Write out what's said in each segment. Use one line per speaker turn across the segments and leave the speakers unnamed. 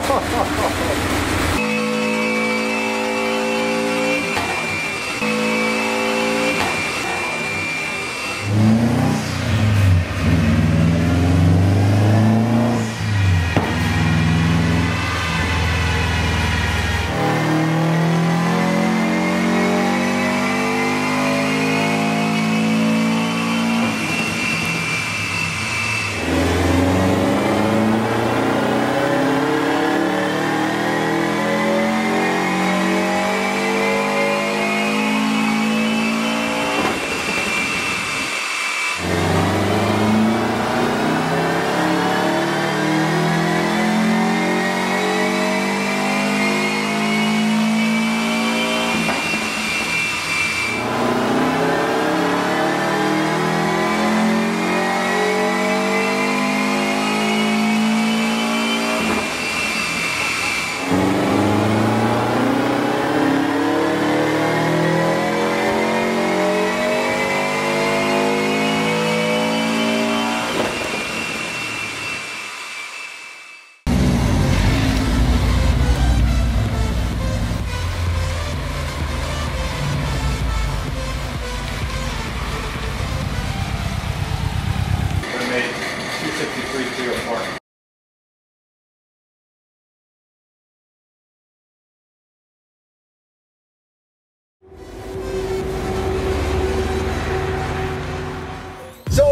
ハハハ
ハ!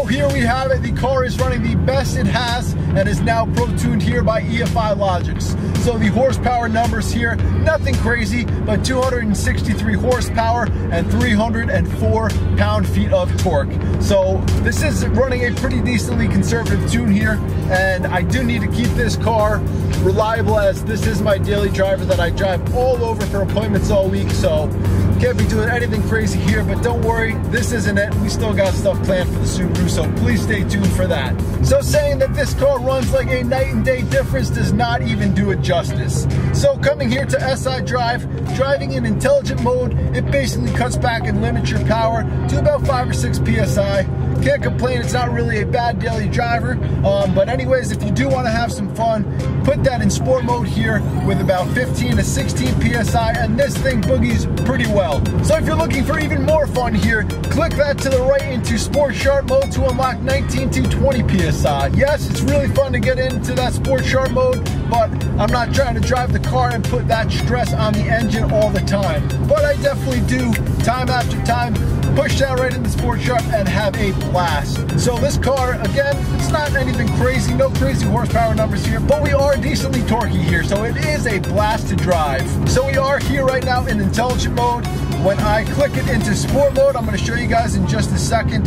Here we have it. The car is running the best it has and is now pro-tuned here by EFI Logics. So the horsepower numbers here, nothing crazy, but 263 horsepower and 304 pound-feet of torque. So this is running a pretty decently conservative tune here, and I do need to keep this car reliable as this is my daily driver that I drive all over for appointments all week. So can't be doing anything crazy here, but don't worry, this isn't it. We still got stuff planned for the Subaru, so please stay tuned for that. So saying that this car runs like a night and day difference does not even do it justice. So coming here to SI Drive, driving in intelligent mode, it basically cuts back and limits your power to about 5 or 6 PSI. Can't complain, it's not really a bad daily driver. Um, but anyways, if you do want to have some fun, put that in sport mode here with about 15 to 16 PSI and this thing boogies pretty well. So if you're looking for even more fun here, click that to the right into sport sharp mode to unlock 19 to 20 PSI. Yes, it's really fun to get into that sport sharp mode, but I'm not trying to drive the car and put that stress on the engine all the time. But I definitely do, time after time, push that right into Sport Sharp and have a blast. So this car, again, it's not anything crazy, no crazy horsepower numbers here, but we are decently torquey here, so it is a blast to drive. So we are here right now in intelligent mode. When I click it into sport mode, I'm gonna show you guys in just a second.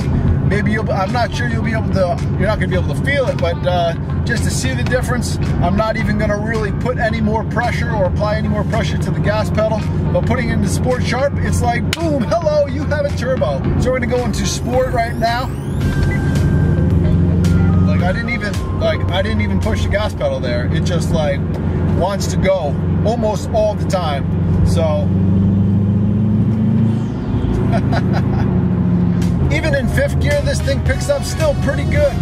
Maybe you'll, I'm not sure you'll be able to, you're not gonna be able to feel it, but uh, just to see the difference, I'm not even gonna really put any more pressure or apply any more pressure to the gas pedal. But putting it into sport sharp, it's like, boom, hello, you have a turbo. So we're gonna go into sport right now. Like I didn't even, like I didn't even push the gas pedal there. It just like wants to go almost all the time. So even in fifth gear, this thing picks up still pretty good.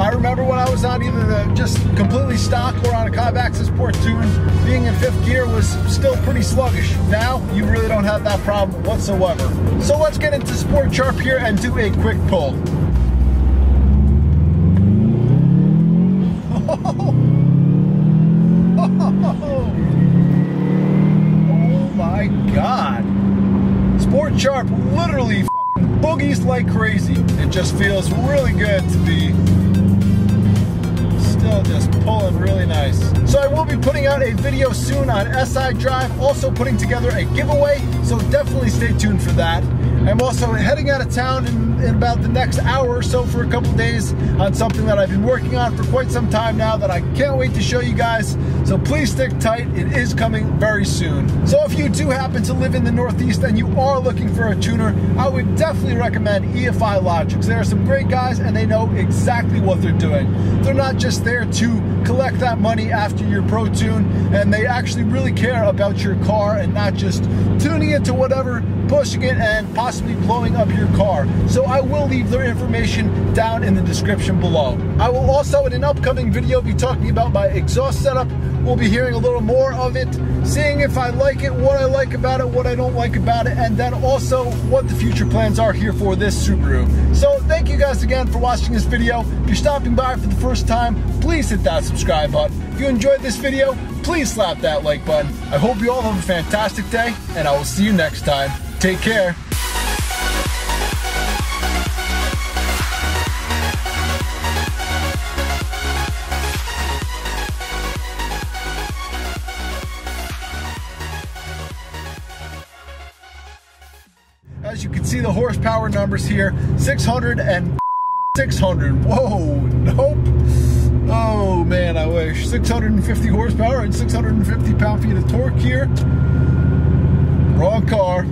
I remember when I was on either the just completely stock or on a Cobb Accessport tune, being in fifth gear was still pretty sluggish. Now, you really don't have that problem whatsoever. So let's get into Sport Sharp here and do a quick pull. Oh my God. Sport Sharp literally like crazy. It just feels really good to be still just pulling really nice. So I will be putting out a video soon on SI Drive, also putting together a giveaway, so definitely stay tuned for that. I'm also heading out of town in, in about the next hour or so for a couple days on something that I've been working on for quite some time now that I can't wait to show you guys. So please stick tight, it is coming very soon. So if you do happen to live in the Northeast and you are looking for a tuner, I would definitely recommend EFI Logics. There are some great guys and they know exactly what they're doing. They're not just there to collect that money after your Pro Tune, and they actually really care about your car and not just tuning it to whatever, pushing it and possibly possibly blowing up your car. So I will leave their information down in the description below. I will also in an upcoming video be talking about my exhaust setup. We'll be hearing a little more of it, seeing if I like it, what I like about it, what I don't like about it, and then also what the future plans are here for this Subaru. So thank you guys again for watching this video. If you're stopping by for the first time, please hit that subscribe button. If you enjoyed this video, please slap that like button. I hope you all have a fantastic day, and I will see you next time. Take care. As you can see the horsepower numbers here, 600 and 600. Whoa, nope. Oh man, I wish. 650 horsepower and 650 pound-feet of torque here. Wrong car.